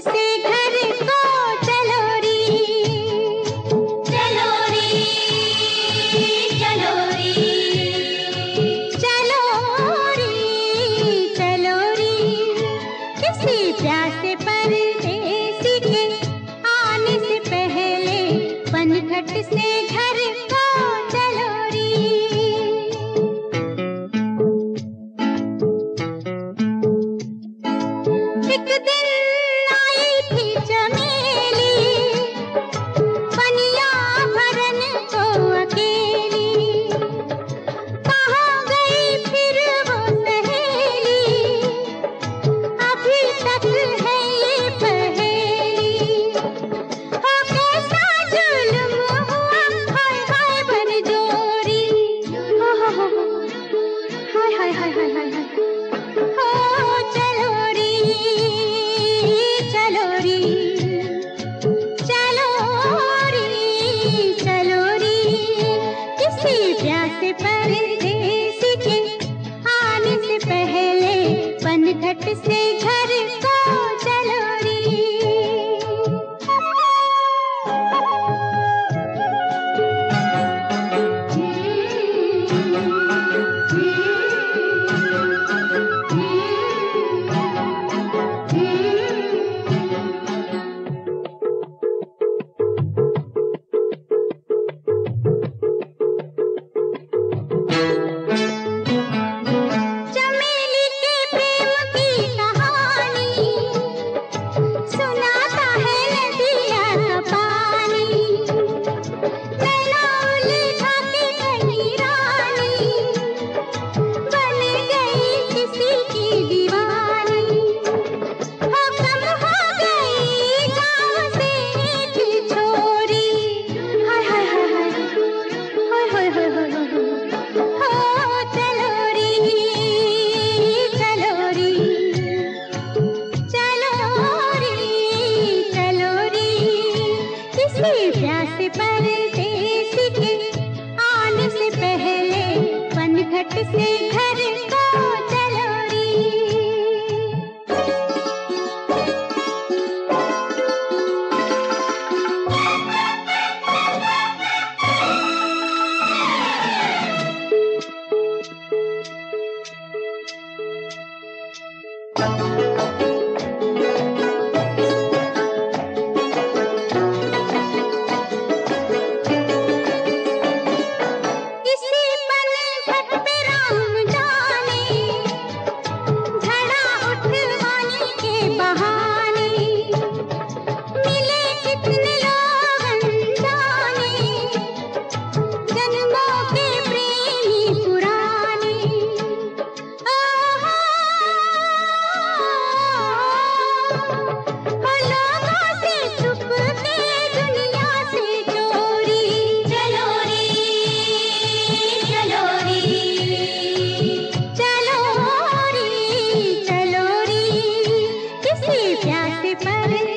से घर घट से झर से पर